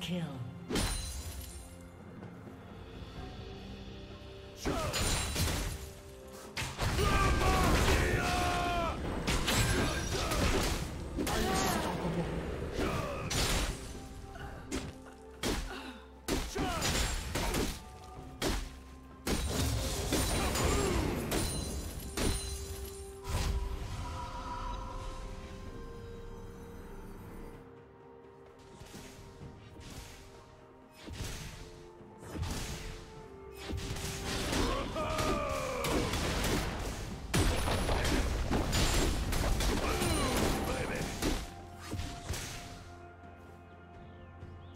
kill.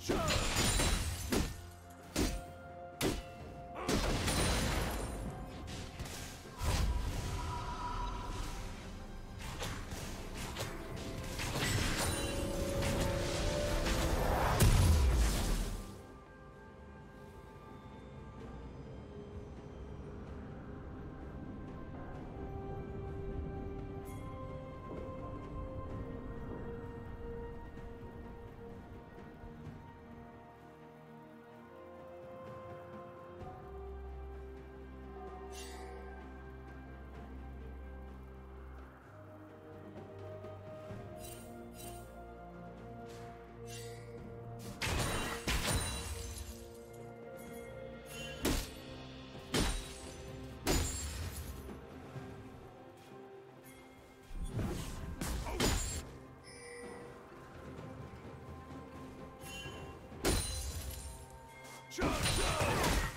Show! Shut up!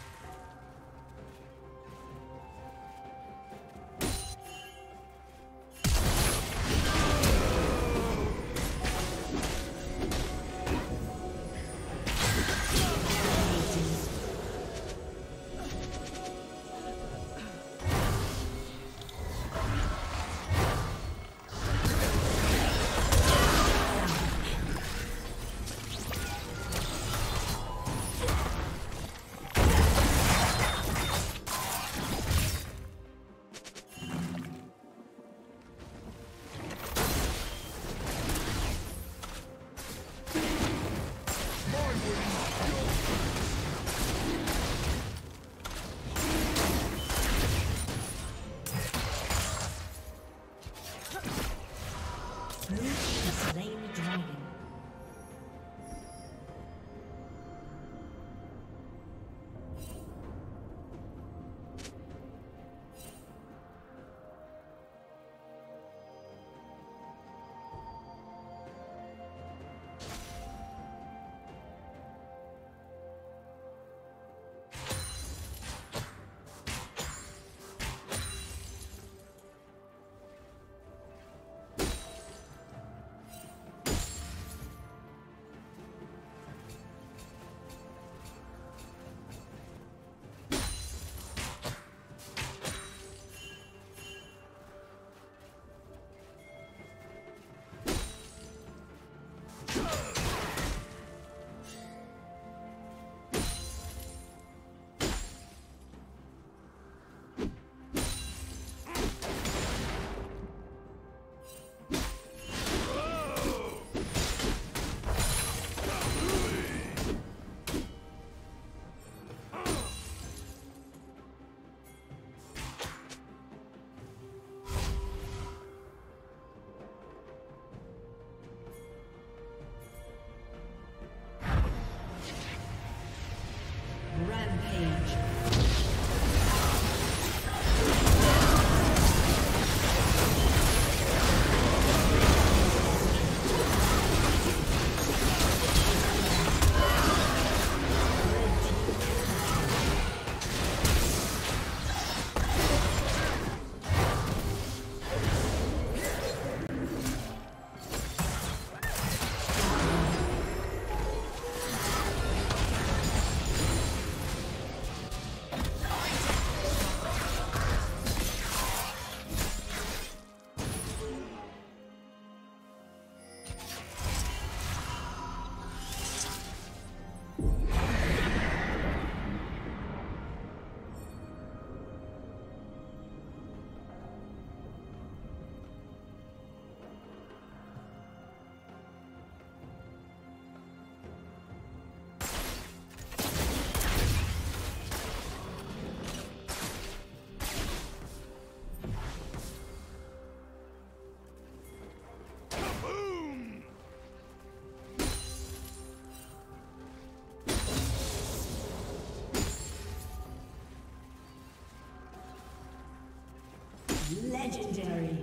Legendary.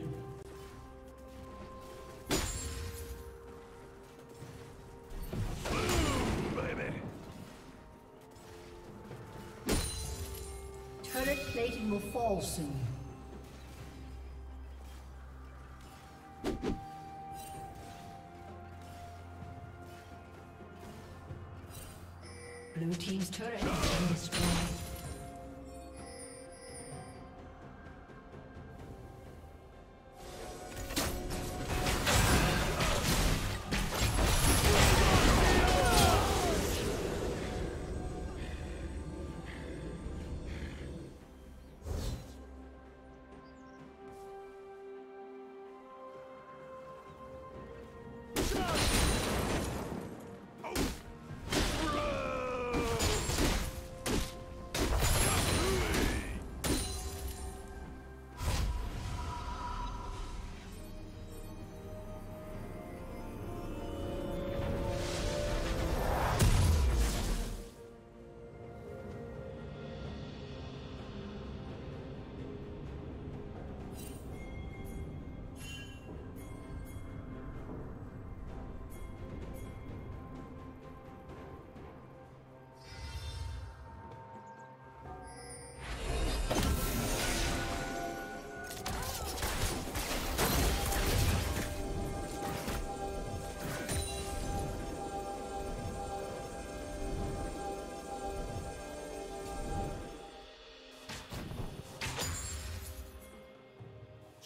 Baby. Turret plating will fall soon.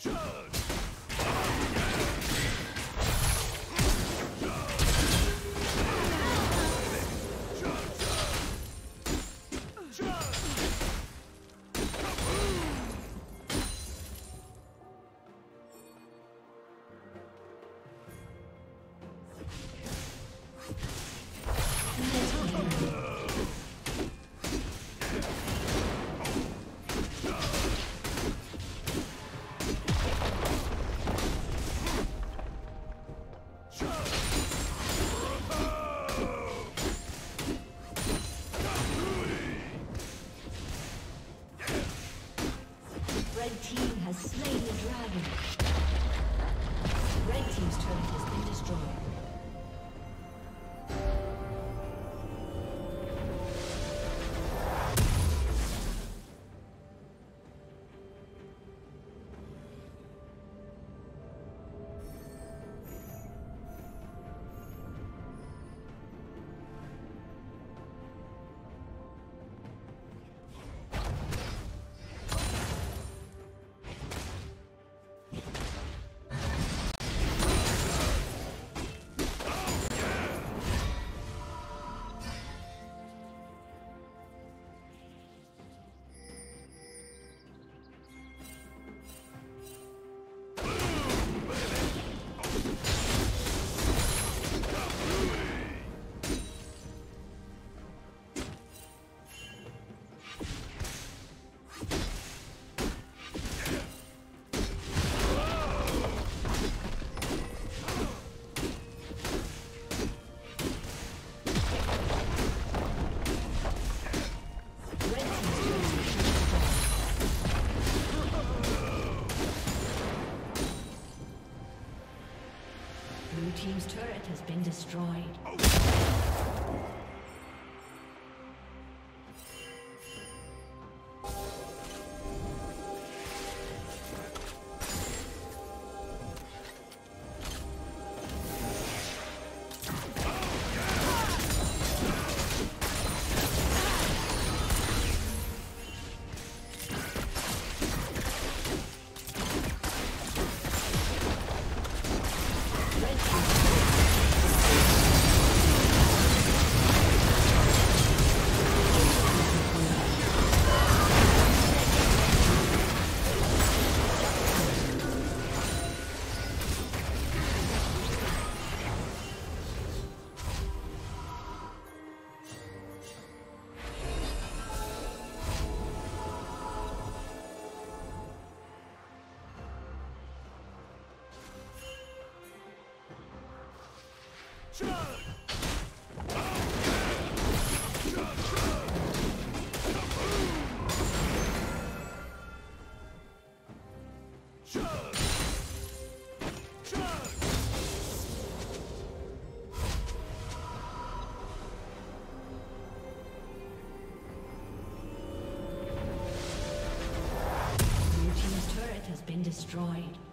Charge! Been destroyed. Been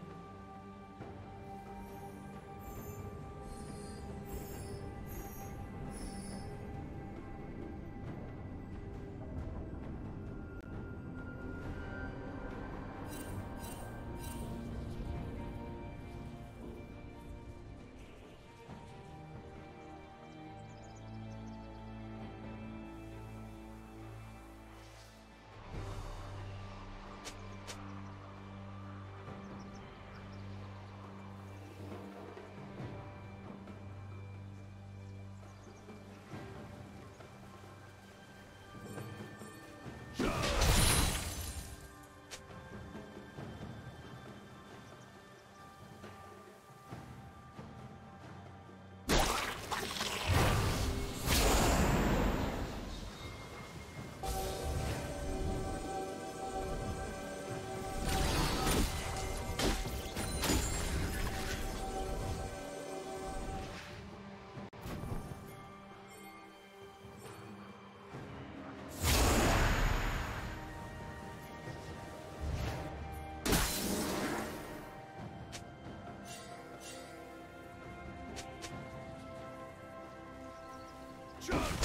destroyed.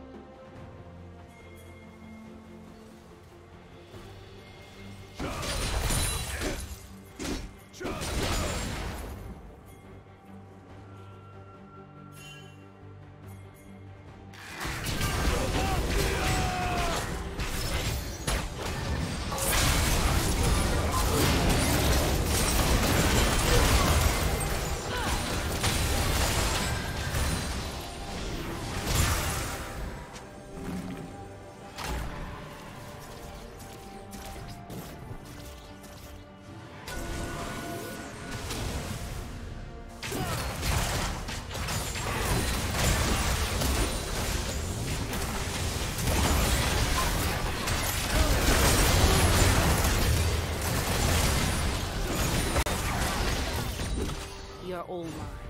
All mine.